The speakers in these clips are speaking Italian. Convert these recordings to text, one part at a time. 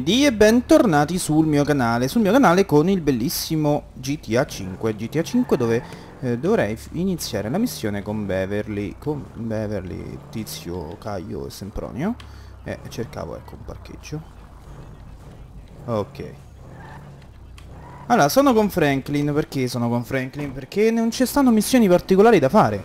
Di e bentornati sul mio canale, sul mio canale con il bellissimo GTA 5 GTA 5 dove eh, dovrei iniziare la missione con Beverly Con Beverly, Tizio, Caio e Sempronio. E cercavo ecco un parcheggio. Ok. Allora sono con Franklin, perché sono con Franklin? Perché non ci stanno missioni particolari da fare.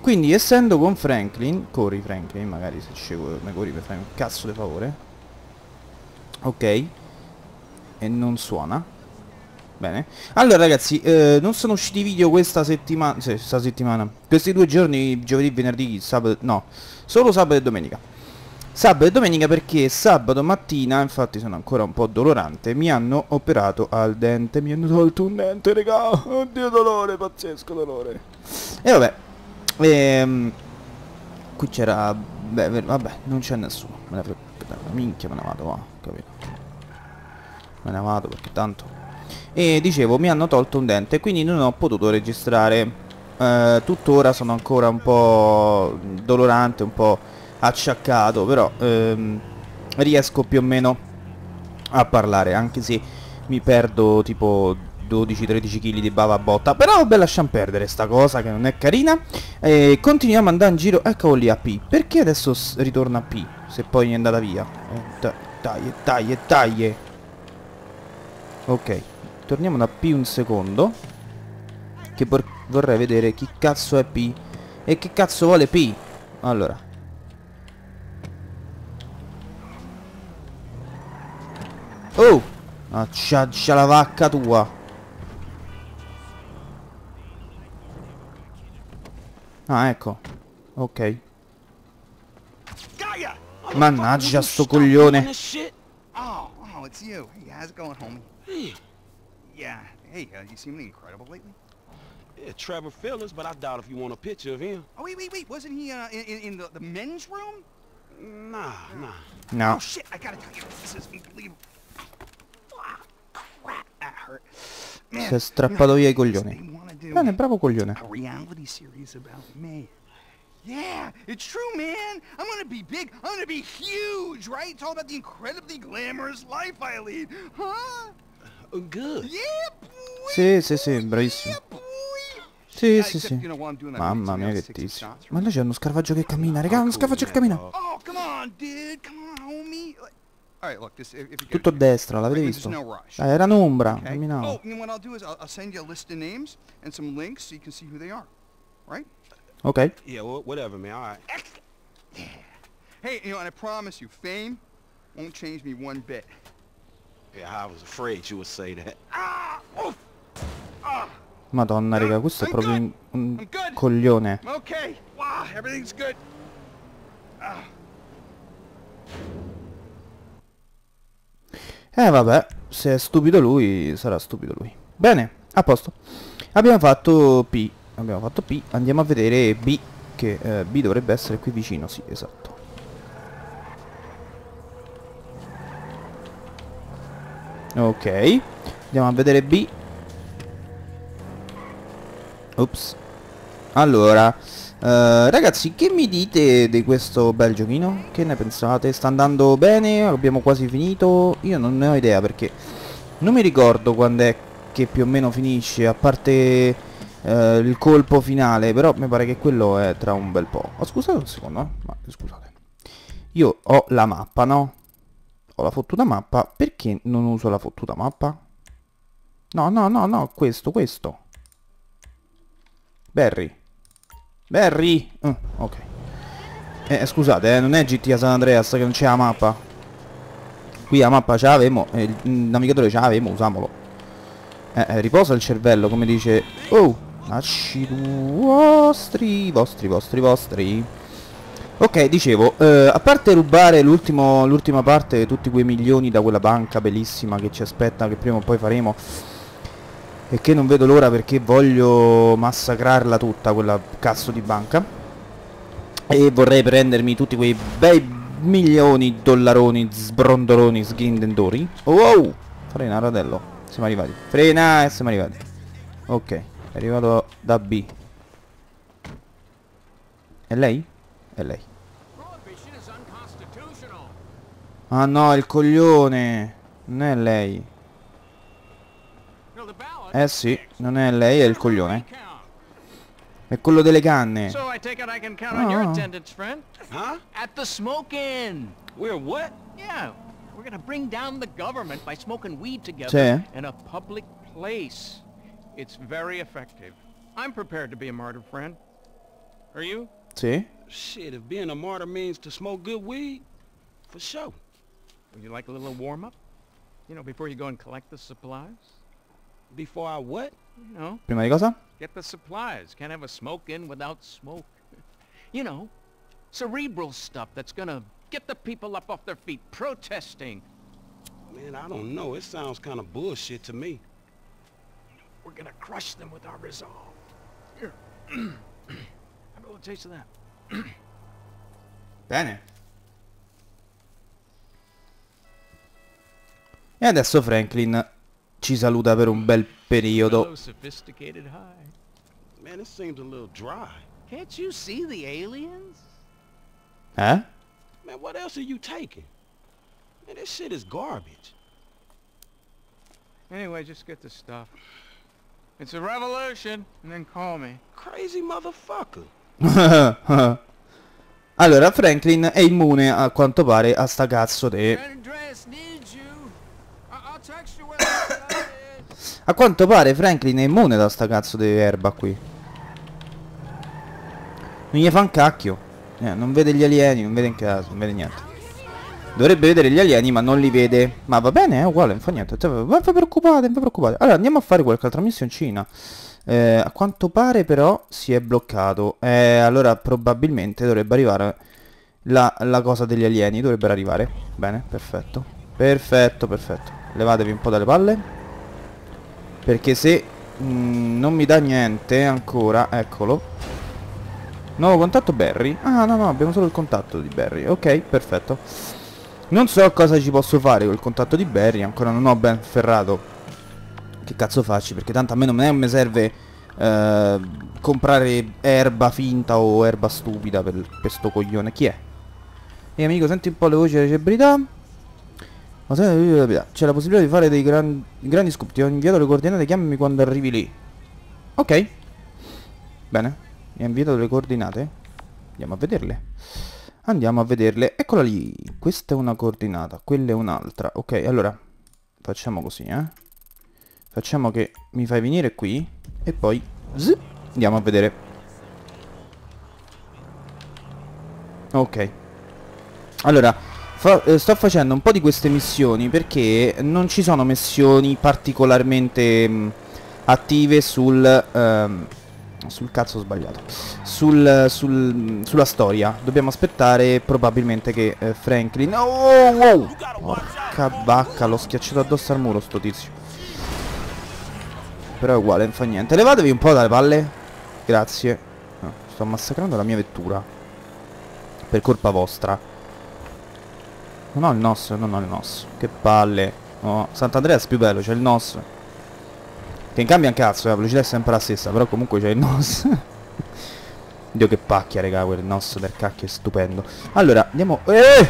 Quindi essendo con Franklin, corri Franklin magari se scego, me corri per fare un cazzo di favore Ok. E non suona. Bene. Allora ragazzi eh, Non sono usciti video questa settimana Sì, questa settimana. Questi due giorni Giovedì, venerdì, sabato No. Solo sabato e domenica. Sabato e domenica perché sabato mattina Infatti sono ancora un po' dolorante Mi hanno operato al dente. Mi hanno tolto un dente raga. Oddio dolore Pazzesco dolore. E vabbè. Ehm, Qui c'era Vabbè non c'è nessuno. Me ne frega Minchia me ne vado qua capito. Me ne vado perché tanto e dicevo mi hanno tolto un dente quindi non ho potuto registrare. Eh, tuttora sono ancora un po' dolorante un po' acciaccato però ehm, riesco più o meno a parlare anche se mi perdo tipo 12-13 kg di bava a botta. Però vabbè lasciamo perdere sta cosa che non è carina. E Continuiamo ad andare in giro. Eccolo lì a P. Perché adesso ritorna a P Se poi è andata via? Eh, Dai, dai, dai Ok Torniamo da P un secondo Che vorrei vedere chi cazzo è P. E che cazzo vuole P? Allora. Oh! Acciaccia la vacca tua. Ah, ecco. Ok. Mannaggia sto coglione. Oh, oh, it's you. Hey, how's it going, homie? Hey. Yeah. Hey, uh, you seem incredible lately. Yeah, Trevor Phillips, but I doubt if you want a picture of him. Oh, wait, wait, wait. Wasn't he uh, in, in the, the men's room? Nah, nah. No. Oh, shit. I gotta tell you, this is unbelievable. Ah, crap. That hurt. Man, si è strappato via i coglioni. Bene, bravo coglione. A reality series about me. Yeah, it's true, man. I'm gonna be big. I'm gonna be huge, right? It's all about the incredibly glamorous life I lead. Huh? Uh, good. Yeah, boy. Sì, sì, sì, bravissimo. Sì, sì, sì. Mamma mia che tizio. Ma là c'è uno scaravaggio che cammina, raga, uno scaravaggio che cammina. Oh, come on, dude. Come on, homie. Tutto a destra, l'avete visto? Ah, era un'ombra, camminava. Oh, you know what I'll do is I'll, I'll send you a list of names and some links so you can see who they are. Right? Ok. Yeah, well, whatever, man. All right. Yeah. Hey, you know, and I promise you, fame won't change me one bit. Yeah, I was afraid you would say that. Ah! Oof! Ah! Madonna, raga, questo è proprio un, un coglione. Ok, wow, everything's good. Ah. Eh vabbè, se è stupido lui, sarà stupido lui. Bene, a posto. Abbiamo fatto P. Abbiamo fatto P. Andiamo a vedere B. Che eh, B dovrebbe essere qui vicino, sì, esatto. Ok. Andiamo a vedere B. Ops. Allora, Uh, ragazzi, che mi dite di questo bel giochino? Che ne pensate? Sta andando bene? Abbiamo quasi finito? Io non ne ho idea perché non mi ricordo quando è che più o meno finisce, a parte uh, il colpo finale, però mi pare che quello è tra un bel po'. Oh, scusate un secondo, eh? Ma, scusate. Io ho la mappa, no? Ho la fottuta mappa, perché non uso la fottuta mappa? No, no, no, no, questo, questo. Barry. Barry! Uh, ok. Eh, scusate, eh, non è GTA San Andreas che non c'è la mappa. Qui la mappa ce l'avemo, eh, il navigatore ce l'avemo, usamolo. Eh, eh, riposa il cervello, come dice... Oh! Lasci vostri, vostri, vostri, vostri. Ok, dicevo, eh, a parte rubare l'ultima parte, tutti quei milioni da quella banca bellissima che ci aspetta, che prima o poi faremo e che non vedo l'ora perché voglio massacrarla tutta quella cazzo di banca e vorrei prendermi tutti quei bei milioni dollaroni sbrondoloni sghindendori. Wow! Frena ratello siamo arrivati. Frena e siamo arrivati. Ok è arrivato da B è lei? è lei Ah no, è il coglione. Non è lei. Eh sì, non è lei, è il coglione. È quello delle canne. So I take it I can count on your attendance, friend. Huh? At the smoke-in. We're what? Yeah, we're gonna bring down the government by smoking weed together Sì. in a public place. It's very effective. I'm prepared to be a martyr, friend. Are you? See? Shit, if being a martyr means to smoke good weed, for sure. Would you like a little warm-up? You know, before you go and collect the supplies? Before I what? You know, Prima di cosa? get the supplies. Can't have a smoke-in without smoke. You know, cerebral stuff that's gonna get the people up off their feet protesting. Man, I don't know. It sounds kind of bullshit to me. We're gonna crush them with our resolve. Here. Have a little taste of that. Bene. E adesso Franklin ci saluta per un bel periodo. Sophisticated high. Man, it seems a little dry. Can't you see the aliens? Eh? Man, what else are you taking? Man, this shit is garbage. Anyway, just get the stuff. It's a revolution, and then call me. Crazy motherfucker. allora, Franklin è immune a quanto pare a sta cazzo de... A quanto pare Franklin è immune da sta cazzo di erba qui. Non gli fa un cacchio. Eh, non vede gli alieni, non vede in caso, non vede niente. Dovrebbe vedere gli alieni ma non li vede. Ma va bene, è uguale, non fa niente. Cioè, Non vi preoccupate, non vi preoccupate. Allora andiamo a fare qualche altra missioncina. Eh, a quanto pare però si è bloccato. Eh, allora probabilmente dovrebbe arrivare la, la cosa degli alieni. Dovrebbero arrivare. Bene, perfetto. Perfetto, perfetto. Levatevi un po' dalle palle. Perché se mm, non mi dà niente ancora, eccolo. Nuovo contatto Barry. Ah, no, no, abbiamo solo il contatto di Barry. Ok, perfetto. Non so cosa ci posso fare col contatto di Barry, ancora non ho ben ferrato. Che cazzo facci? Perché tanto a me non mi serve eh, comprare erba finta o erba stupida per, per sto coglione. Chi è? Ehi amico, senti un po' le voci della celebrità. Ma se c'è la possibilità di fare dei gran- grandi scoop. Ti ho inviato le coordinate, chiamami quando arrivi lì. Ok. Bene. Mi ha inviato le coordinate. Andiamo a vederle. Andiamo a vederle. Eccola lì. Questa è una coordinata, quella è un'altra. Ok, allora. Facciamo così, eh. Facciamo che mi fai venire qui. E poi... zzz, andiamo a vedere. Ok. Allora, fa- eh, sto facendo un po' di queste missioni perché non ci sono missioni particolarmente mh, attive sul... ehm, sul cazzo ho sbagliato. Sul, sul- sulla storia. Dobbiamo aspettare probabilmente che eh, Franklin... Oh, wow! Porca vacca, l'ho schiacciato addosso al muro sto tizio. Però è uguale, non fa niente. Levatevi un po' dalle palle. Grazie. No, sto massacrando la mia vettura. Per colpa vostra. Non ho il NOS, non ho il NOS. Che palle. No, Sant'Andreas più bello, c'è il NOS. Che in cambia un cazzo, la velocità è sempre la stessa, però comunque c'è il NOS. Dio che pacchia, raga, quel NOS del cacchio è stupendo. Allora, andiamo... Eh!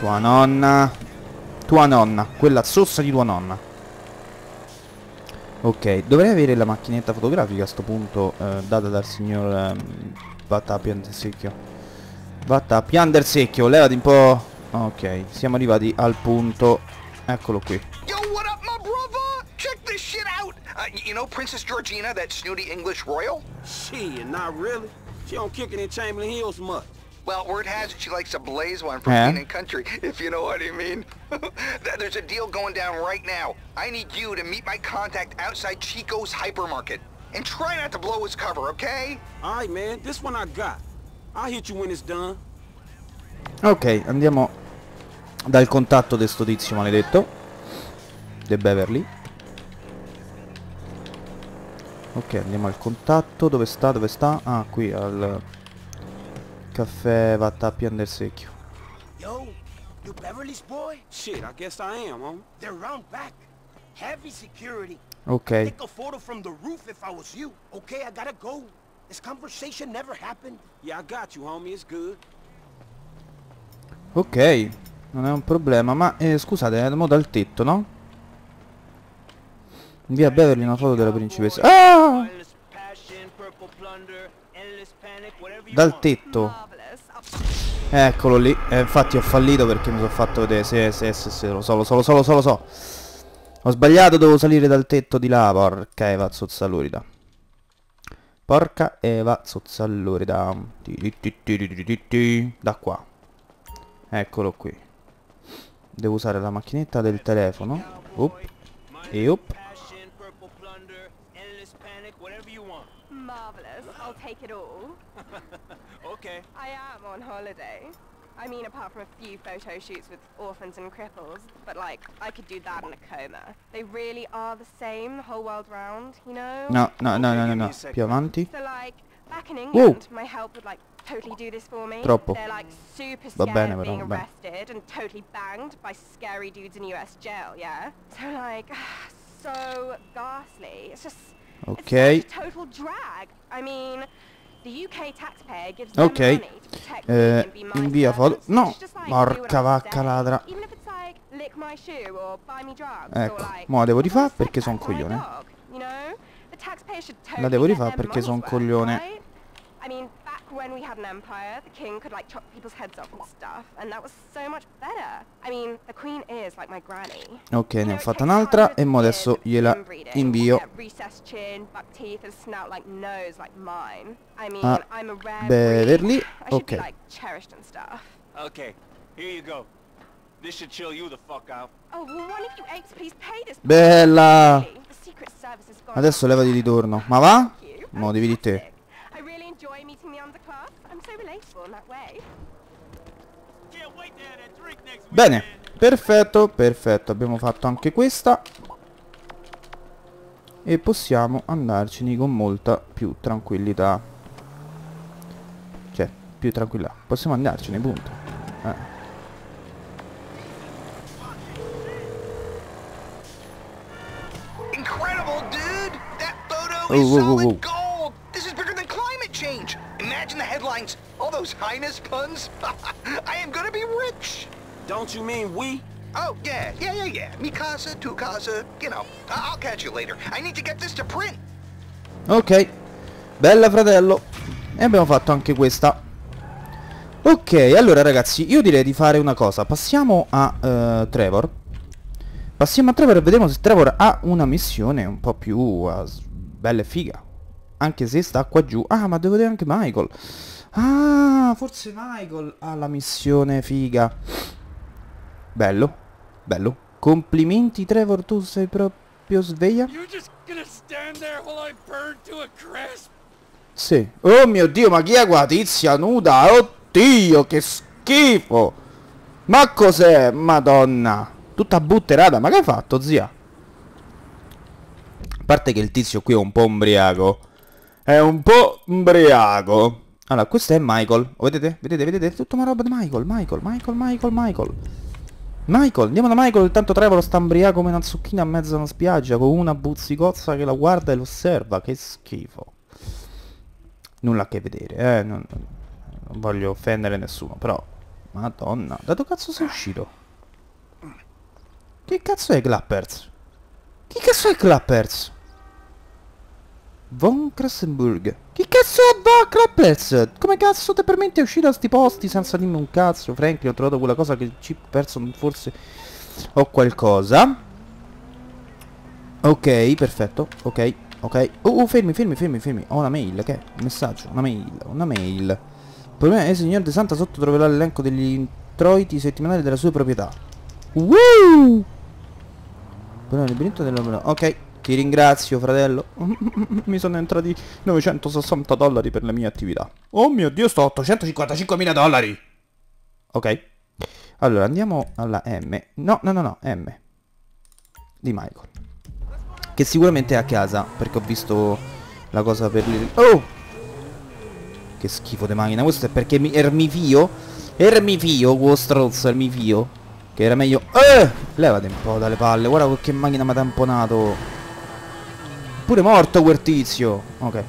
Tua nonna. Tua nonna, quella sossa di tua nonna. Ok, dovrei avere la macchinetta fotografica a sto punto, eh, data dal signor ehm, Vatta Piandersecchio. Vatta Piandersecchio, levati un po'... Ok, siamo arrivati al punto... Eccolo qui. You know Princess Georgina, that snooty English royal? Shit, not really. She don't kick it in Chamberlain Hills much. Well, word has it she likes to blaze one from Yeah? King and Country, if you know what I mean. There's a deal going down right now. I need you to meet my contact outside Chico's hypermarket. And try not to blow his cover, okay? All right, man. This one I got. I'll hit you when it's done. Ok, andiamo dal contatto di sto tizio maledetto. De Beverly. Ok, andiamo al contatto. Dove sta? Dove sta? Ah, qui al caffè Vattappi Andersecchio. Yo, you Beverly's boy? Shit, I guess I am, homie. They're round back. Heavy security. Ok. Take a photo from the roof if I was you. Okay, I gotta go. This conversation never happened. Yeah, I got you, homie. It's good. Ok. Non è un problema, ma eh, scusate, andiamo dal tetto, no? Invia a Beverly una foto della principessa. Ah! Dal tetto. Eccolo lì. E infatti ho fallito perché mi sono fatto vedere. Sì, sì, sì, sì, lo so, lo so, lo so, lo so, lo so. Ho sbagliato, devo salire dal tetto di là. Porca Eva zozzallurida. Porca Eva zozzallurida. Da qua. Eccolo qui. Devo usare la macchinetta del telefono. Up. E up. Take it all. Okay. I am on holiday. I mean, apart from a few photo shoots with orphans and cripples, but like, I could do that in a coma. They really are the same the whole world round, you know? No, no, no, no, no, no. a. Più avanti. So like, back in Whoa. England, my help would like totally do this for me. Troppo. They're like super scared bene, of being va bene. arrested and totally banged by scary dudes in US jail, yeah? So like, so ghastly. It's just, Ok. Ok. Eh, invia foto. No, porca vacca ladra. Ecco, mo la devo rifare perché son that to my coglione. La devo rifare perché son money's worth, coglione. When we had an empire, the king could like chop people's heads off and stuff, and that was so much better. I mean, the queen is like my granny. Ok, ne ho fatta un'altra e mo adesso gliela invio. Ah, a Beverly, ok. Okay. Here you go. This should chill you the fuck out. Oh, well, one of you apes, please pay this. Bella! Adesso levati di torno. Ma va? Mo devi di te. Fantastic. I really enjoy meeting the underclass. I'm so relatable in that way. Bene, perfetto, perfetto. Abbiamo fatto anche questa. E possiamo andarcene con molta più tranquillità. Cioè, più tranquillità. Possiamo andarcene, punto. Eh. Dude! That photo Oh, those highness puns. I am gonna be rich! Don't you mean we? Oh, yeah, yeah, yeah, yeah. Mi casa, tu casa, you know. I- I'll catch you later. I need to get this to print. Ok, bella fratello. E abbiamo fatto anche questa. Ok, allora ragazzi, io direi di fare una cosa. Passiamo a eh, Trevor. Passiamo a Trevor e vediamo se Trevor ha una missione un po' più s- bella e figa. Anche se sta qua giù. Ah, ma devo vedere anche Michael. Ah, forse Michael ha la missione figa. Bello, bello. Complimenti Trevor, tu sei proprio sveglia? Sì. Oh mio dio, ma chi è qua? Tizia nuda? Oddio, che schifo! Ma cos'è? Madonna! Tutta butterata, ma che hai fatto, zia? A parte che il tizio qui è un po' umbriaco. È un po' umbriaco. Allora, questo è Michael. Lo vedete? Vedete, vedete? Tutta una roba di Michael, Michael, Michael, Michael, Michael. Michael, andiamo da Michael, intanto Trevor sta umbriaco come una zucchina a mezzo a una spiaggia con una buzzicozza che la guarda e lo osserva. Che schifo. Nulla a che vedere, eh. Non, non voglio offendere nessuno, però. Madonna, da dove cazzo sei uscito? Che cazzo è Clappers? Chi cazzo è Clappers? Von Krassenburg. Chi cazzo è Von Clappers? Come cazzo ti permette di uscire da sti posti senza dirmi un cazzo? Franklin, ho trovato quella cosa che ci perso forse ho qualcosa. Ok, perfetto. Ok, ok. Oh, oh, fermi, fermi, fermi, fermi. Ho una mail, che è? Un messaggio, una mail, una mail. Il problema è, signor De Santa, sotto troverà l'elenco degli introiti settimanali della sua proprietà. Woo! Problema del biglietto della... Ok, ti ringrazio, fratello. Mi sono entrati 960 dollari per le mie attività. Oh mio Dio, sto a 855 mila dollari! Ok. Allora, andiamo alla M. No, no, no, no, M. Di Michael. Che sicuramente è a casa, perché ho visto la cosa per lì. Oh! Che schifo di macchina. Questo è perché mi ermifio. Ermifio, quello strozzo, ermifio. Che era meglio... Eh! Levate un po' dalle palle. Guarda che macchina mi ha tamponato. Pure morto quel tizio. Ok.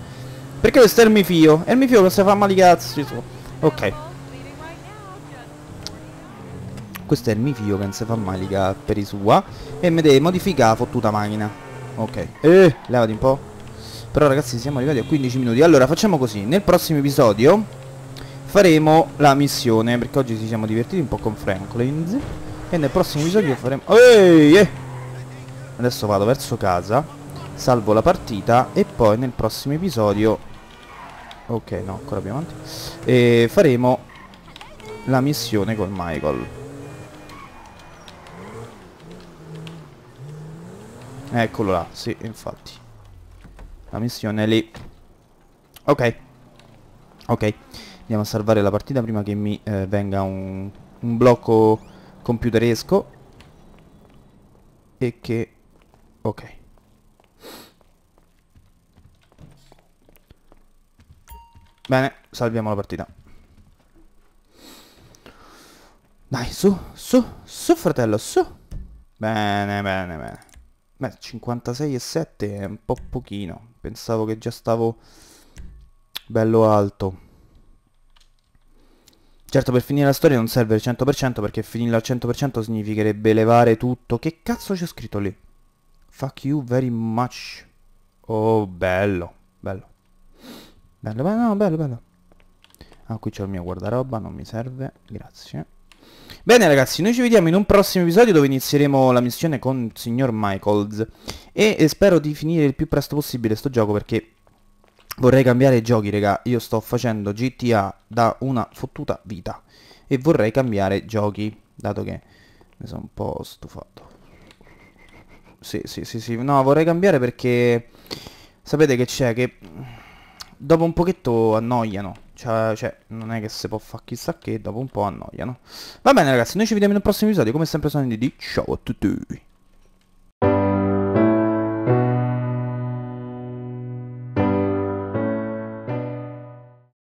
Perché questo è ermifio? Ermifio che si fa male i cazzi su. Ok. questo è il mio figlio che non si fa mai liga per i sua e mi deve modificare fottuta macchina ok eh levati un po' però ragazzi siamo arrivati a 15 minuti allora facciamo così nel prossimo episodio faremo la missione perché oggi ci siamo divertiti un po' con Franklin e nel prossimo episodio faremo Ehi, eh! adesso vado verso casa salvo la partita e poi nel prossimo episodio. Ok no ancora più avanti. E faremo la missione con Michael. Eccolo là sì infatti. La missione è lì. Ok. Ok. Andiamo a salvare la partita prima che mi eh, venga un, un blocco computeresco. E che ok Bene, salviamo la partita. Dai, su, su, su fratello, su. Bene, bene, bene. Beh, 56 e 7 è un po' pochino. Pensavo che già stavo bello alto. Certo, per finire la storia non serve il 100% perché finirla al 100% significherebbe elevare tutto. Che cazzo c'è scritto lì? Fuck you very much. Oh, bello, bello. Bello, bello, bello, bello. Ah, qui c'è il mio guardaroba, non mi serve. Grazie. Bene ragazzi, noi ci vediamo in un prossimo episodio dove inizieremo la missione con il signor Michaels. E, e spero di finire il più presto possibile sto gioco perché vorrei cambiare giochi, raga. Io sto facendo GTA da una fottuta vita. E vorrei cambiare giochi, dato che mi sono un po' stufato. Sì, sì, sì, sì. No, vorrei cambiare perché... Sapete che c'è? Che dopo un pochetto annoiano. Cioè, cioè, non è che si può fare chissà che, dopo un po' annoiano. Va bene ragazzi, noi ci vediamo nel prossimo episodio, come sempre sono di ciao a tutti.